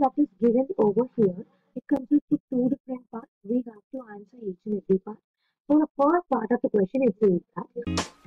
that is given over here, it consists of two different parts. We have to answer each and every part. So the first part of the question is to that